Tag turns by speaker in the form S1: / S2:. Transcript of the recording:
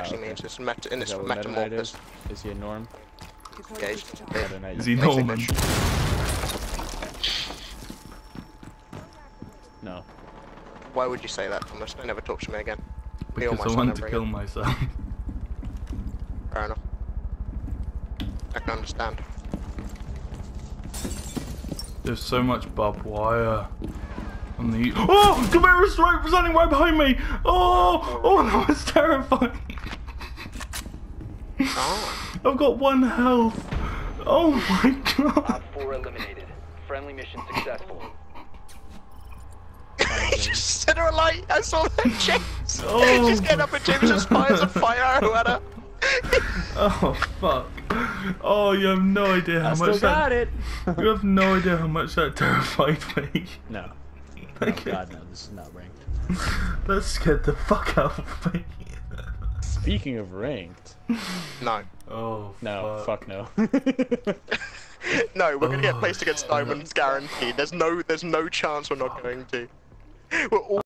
S1: actually
S2: Oh, okay.
S1: means. It's meta in
S2: Is
S1: its
S2: Meta Knight
S1: metamorphosis.
S2: is? Is he a norm?
S1: Yeah, he's-
S3: Is he
S1: Makes
S3: Norman?
S2: No.
S1: Why would you say that, Thomas? Don't ever talk to me again. Me
S3: Because I want to kill
S1: again.
S3: myself.
S1: Fair enough. I can understand.
S3: There's so much barbed wire. On the oh, Gamera Strike was running right behind me. Oh, oh, that was terrifying.
S1: Oh.
S3: I've got one health. Oh my god.
S4: Op 4 eliminated. Friendly mission successful.
S1: just set her alight. I saw that James.
S3: Oh.
S1: She's getting up and James just fires a fire arrow at her.
S3: Oh fuck. Oh, you have no idea how
S2: I
S3: much
S2: still got
S3: that.
S2: it.
S3: You have no idea how much that terrified me.
S2: no. Oh god, no, this is not ranked.
S3: Let's get the fuck out of me.
S2: Speaking of ranked,
S1: No.
S3: Oh
S2: no, fuck no.
S1: No, we're gonna get
S3: Oh,
S1: placed against diamonds guaranteed. There's no there's no chance we're not going to. We're all